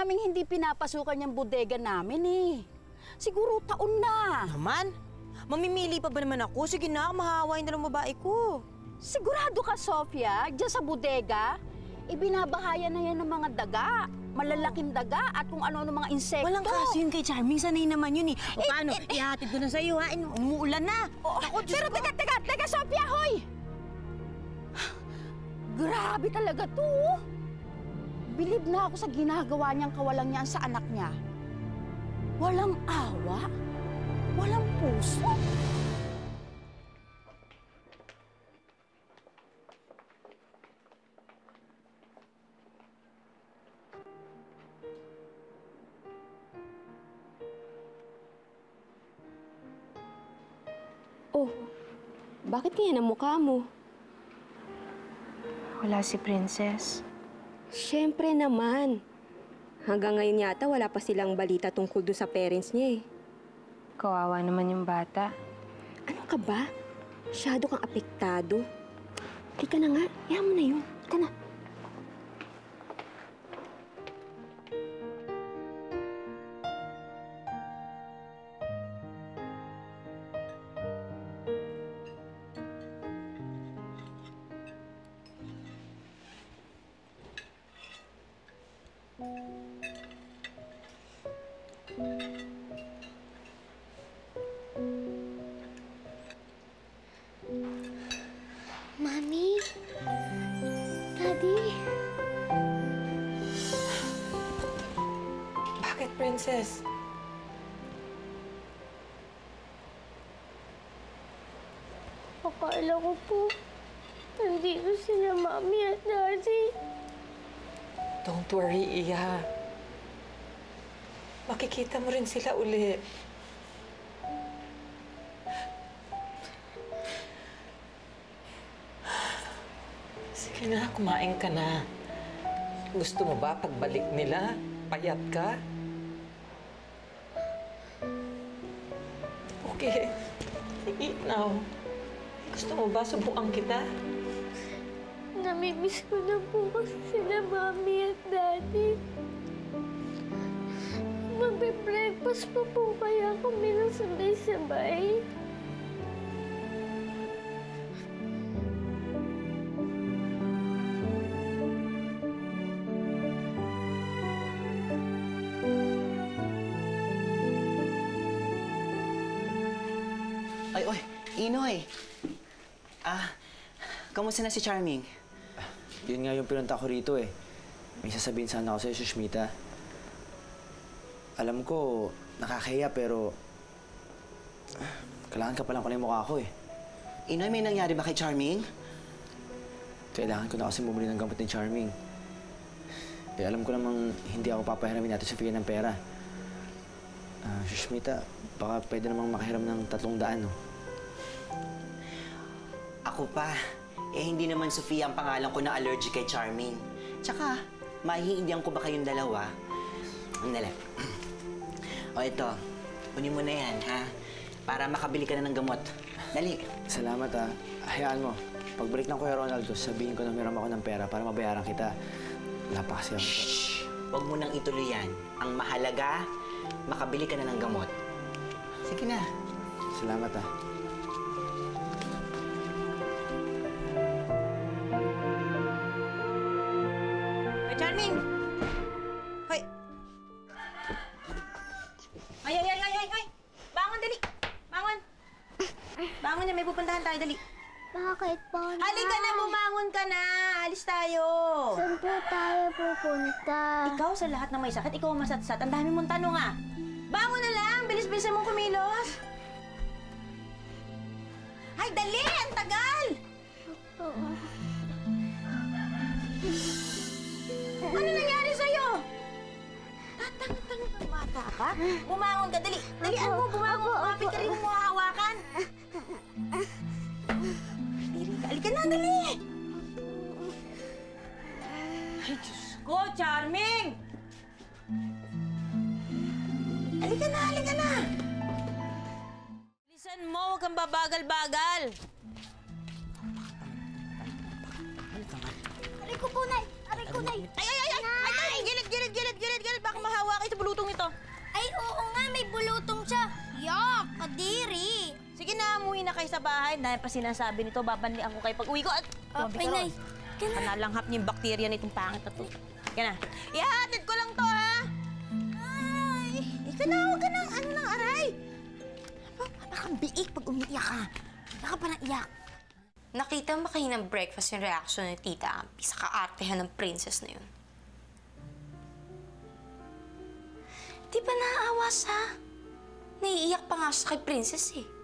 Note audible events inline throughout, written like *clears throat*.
namin hindi pinapasukan yung bodega namin eh. Siguro taon na. Naman? Mamimili pa ba naman ako? Sige na, mahahawain na ng babae ko. Sigurado ka, Sofia, dyan sa bodega, ibinabahaya na yan ng mga daga, malalaking daga at kung ano-ano mga insekto. Walang kaso yun kay Charming. Sanay naman yun eh. O paano? Ihatid ko na sa'yo ha. Eh, Umuulan na. Oh, pero teka, teka, teka, Sophia, hoy! *sighs* Grabe talaga to. Bilib na ako sa ginagawa niyang kawalang niyan sa anak niya. Walang awa, walang puso. Oh, bakit kaya ang mukha mo? Wala si Princess. Siyempre naman. Hanggang ngayon yata wala pa silang balita tungkol doon sa parents niya eh. Kawawa naman yung bata. Ano ka ba? Masyado kang apektado. Halika na nga. Mo na yun. Halika na. Mami? Daddy? Bakit, Princess? Akala ko po, nandito sila Mami at Daddy. Don't worry, Iya. Makikita mo rin sila uli. Sige na, kumain ka na. Gusto mo ba pagbalik nila, payat ka? Okay. Eat now. Gusto mo ba subukan kita? Namimiss ko na po kasi sila Mami Daddy. Magbe-breakfast pa po kaya kami ng sabay-sabay. Ay, oy, Inoy. Ah, kamusta na si Charming? Yun nga yung pinunta ko rito eh. May sasabihin sana ako sa'yo, Sushmita. Alam ko, nakakahiya pero... ah, Kailangan ka palang yung mukha ko eh. Inoy, may nangyari ba kay Charming? Kailangan ko na kasi bumili ng gamot ni Charming. Eh, alam ko namang hindi ako papahiramin natin sa Sophia ng pera. Ah, Sushmita, baka pwede namang makahiram ng tatlong daan, no? Ako pa. Eh, hindi naman Sofia ang pangalan ko na allergic kay Charming. Tsaka, mahihindihan ko ba kayong dalawa? Andali. *clears throat* o ito, kunin mo na yan, ha? Para makabili ka na ng gamot. Dali. Salamat ah. Hayaan mo. Pagbalik ng Kuya Ronaldo, sabihin ko na meron ako ng pera para mabayaran kita. Wala pa kasi ako. Shh! Huwag mo nang ituloy yan. Ang mahalaga, makabili ka na ng gamot. Sige na. Salamat ah. Bakit po? Halika na, bumangon ka na! Alis tayo! Saan po tayo pupunta? Ikaw sa lahat ng may sakit, ikaw ang masatsat. Ang dami mong tanong ah. Bangon na lang! Bilis-bilisan mong kumilos! Ay, dali! Ang tagal! Ano nangyari sa'yo? Tatang-tang ng bata ka? Bumangon ka, dali! Dalian mo, bumangon! Kumapit ka rin mo hawakan! Diri ka, alika na, dali! Ay, Diyos ko, Charming! Alika na, alika na! Lisan mo, huwag kang babagal-bagal! Aray ko po, Nay! Aray ko, Nay! Ay, ay, ay, ay! Ay, ay! Gilid, gilid, gilid, gilid, gilid! Bakit naawa kayo sa bulutong ito. Ay, oo nga, may bulutong siya. Yak, kadiri. Sige na, umuwi na kayo sa bahay. Dahil pa sinasabi nito, babanlian ko kayo pag uwi ko. At ka ay, nay. ron. Kanalanghap niyo yung bakterya nitong pangit na to. Sige na. Ihahatid ko lang to, ha? Ay, ikaw na, huwag ka nang, ano nang aray. Parang biik pag umiiyak ka. Baka pa nang iyak. Nakita mo kayo ng breakfast yung reaction ni Tita Ampi sa kaartehan ng princess na yun? Di ba naaawa sa... Naiiyak pa nga siya kay princess eh.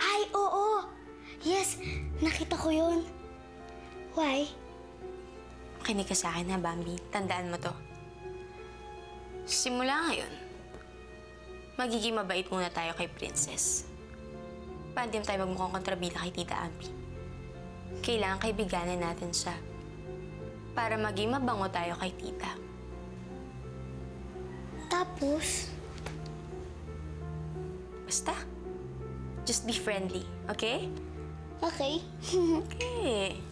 Ay, oo. Yes, nakita ko yun. Why? Makinig ka sa akin ha, Bambi. Tandaan mo to. Simula ngayon, magiging mabait muna tayo kay princess. Paano di tayo magmukhang kontrabida kay Tita Ampi? Kailangan kaibiganin natin siya para maging mabango tayo kay Tita. Tapos, Basta, just be friendly, okay? okay. *laughs* Okay.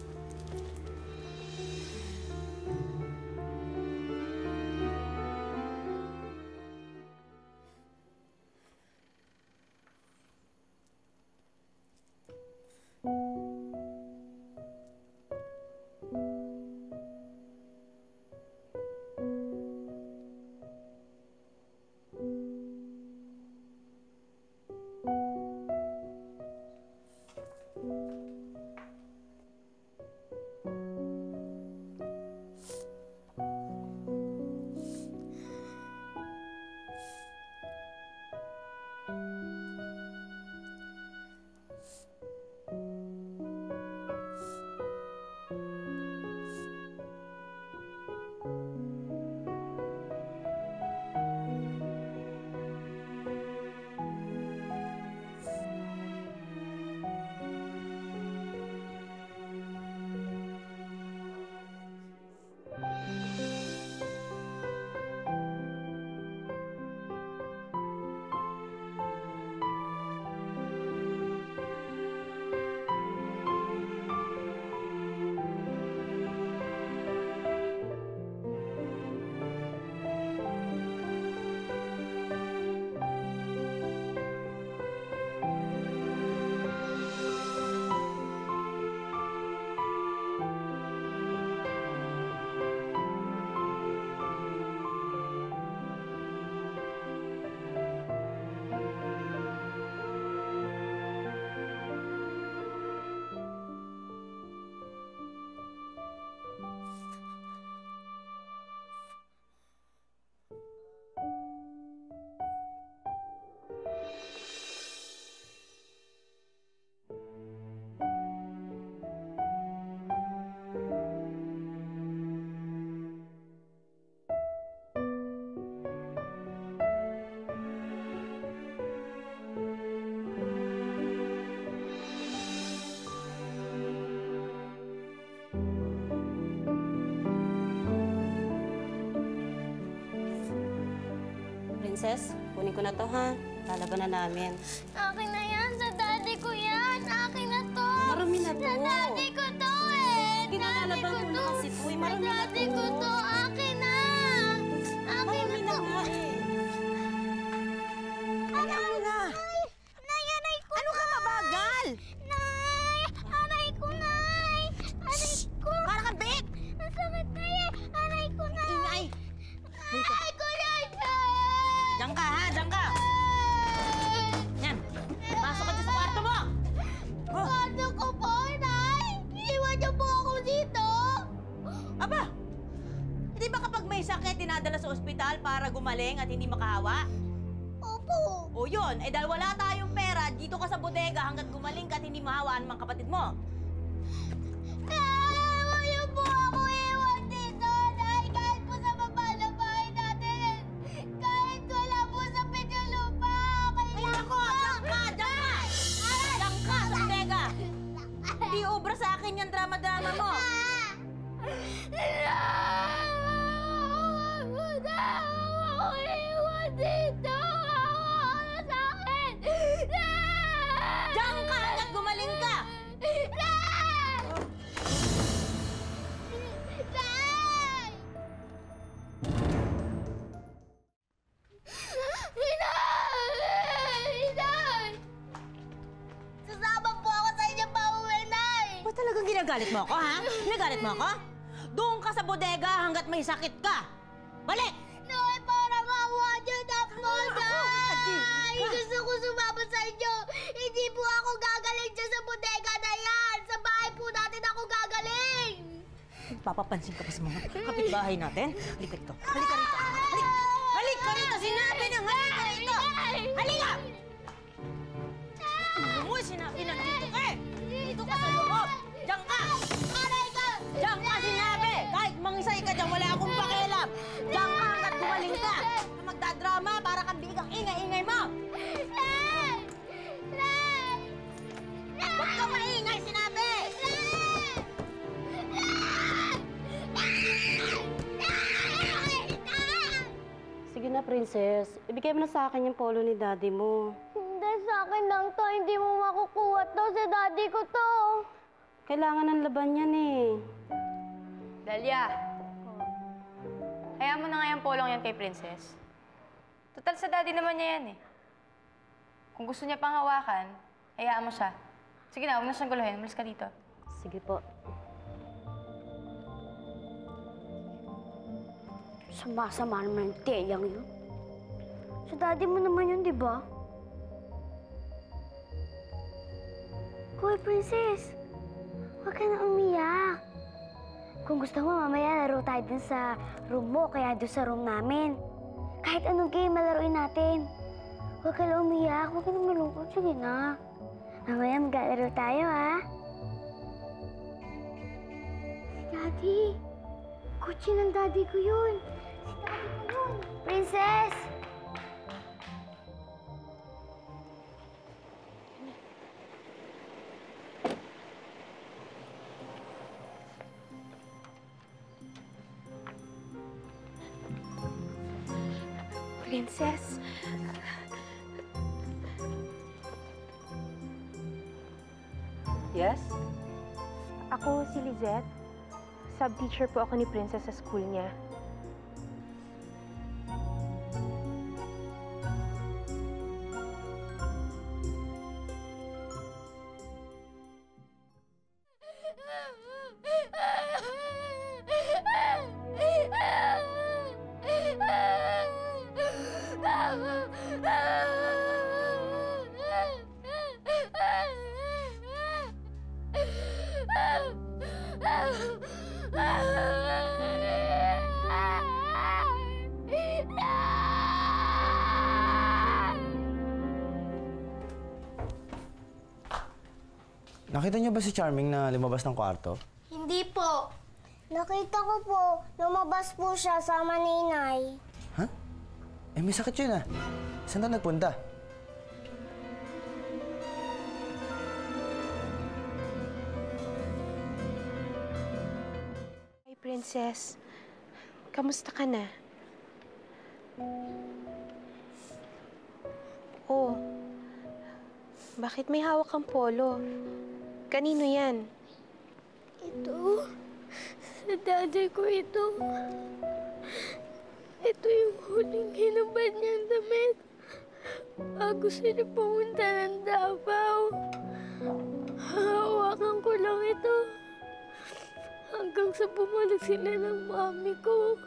Princess, kunin ko na to, ha? Lalaban na namin. Akin na yan. Sa daddy ko yan. Akin na to. Marami na to. Sa daddy ko to eh. Ginagalaban Daddy ko na kasi to, eh. Marami Sa na to. ko to. Akin na. Akin Marami na na to. nga, eh. Hayaan mo na. Nay, aray ko. Ano ka mabagal? Nay, aray ko, nay. Aray ko. Para kang bit! Ang sakit kaya. Aray ko, nay. Ingay! Nay. Diyan ka, ha? Diyan ka! Yan! Pasok ka sa kwarto mo! Oh, Ano ko po, nay? Iwan niyo po ako dito. aba! Hindi ba kapag may sakit, dinadala sa ospital para gumaling at hindi makahawa? Opo. O yun, eh dahil wala tayong pera, dito ka sa bodega hanggat gumaling ka at hindi mahawa ang mga kapatid mo. Ginagalit mo ako, ha? Ginagalit mo ako? Doon ka sa bodega hanggat may sakit ka. Balik! Nay, parang awa niyo na po, Nay! Gusto ko sumama sa inyo. Hindi po ako gagaling dyan sa bodega na yan. Sa bahay po natin ako gagaling. Papapansin ka pa sa mga kapitbahay natin. Halika rito. Halika rito. Halika, halika rito. Sinabi ng halika rito. Halika! Mo? Sinabi na princess. Ibigay mo na sa akin yung polo ni daddy mo. Hindi sa akin lang to. Hindi mo makukuha to. Sa daddy ko to. Kailangan ng laban yan eh. Dalia, hayaan mo na nga yung polong yan kay Princess. Total sa daddy naman niya yan eh. Kung gusto niya pang hawakan, hayaan mo siya. Sige na, huwag na siyang guluhin. Umalis ka dito. Sige po. Sama-sama naman yung teyang yun. Sa daddy mo naman yun, di ba? Hoy, princess! Huwag ka na umiyak. Kung gusto mo, mamaya laro tayo dun sa room mo, kaya dun sa room namin. Kahit anong game, malaruin natin. Huwag ka na umiyak. Huwag ka na malungkot. Sige na. Mamaya maglalaro tayo, ha? Daddy! Kutsi ng daddy ko yun. Si daddy ko yun. Princess! Princess. Yes? Ako si Lizette. Sub-teacher po ako ni Princess sa school niya. Nakita niyo ba si Charming na lumabas ng kwarto? Hindi po. Nakita ko po, lumabas po siya sama ni Inay. Ha? Eh, may sakit yun ah. Saan daw nagpunta? Hi, Princess. Kamusta ka na? Oh, bakit may hawak kang polo? Kanino yan? Ito, sa daddy ko ito. Ito yung huling hinubad niyang damit. Bago sila pumunta ng Davao. Hawakan ko lang ito. Hanggang sa bumalik sila ng mami ko.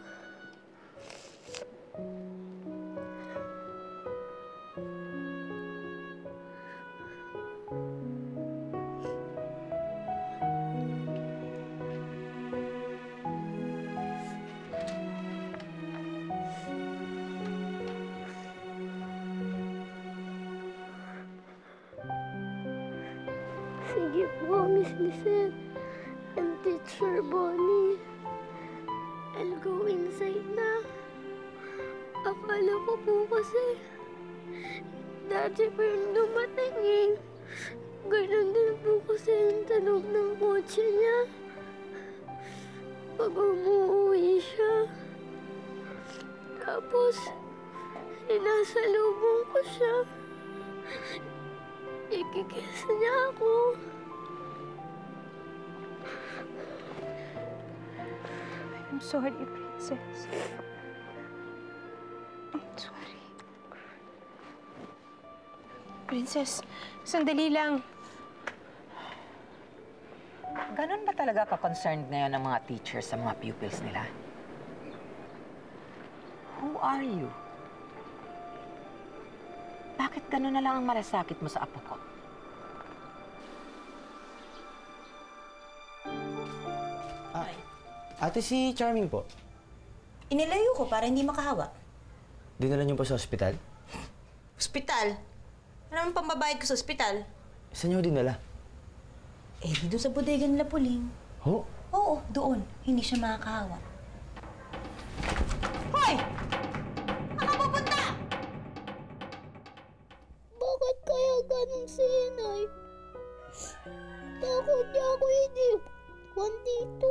Miss Lisette. And Teacher Bonnie. I'll go inside na. Akala ko po kasi dati pa yung dumating eh. Ganun din po kasi yung tunog ng kotse niya. Pag umuwi siya. Tapos, sinasalubong ko siya. Ikikiss niya ako. Sorry, Princess. I'm sorry. Princess, sandali lang. Ganon ba talaga ka-concerned ngayon ang mga teachers sa mga pupils nila? Who are you? Bakit ganon na lang ang malasakit mo sa apo ko? Ate, si Charming po. Inilayo ko para hindi makahawa. Dinala niyo po sa ospital? Hospital? Ano naman pambabayad ko sa ospital? Saan niyo dinala? Eh, doon sa bodega nila Puling. Ho? Oo, doon. Hindi siya makakahawa. Hoy! Saan ka pupunta? Bakit kaya ganun si inay? Takot niya ako hindi iwan dito.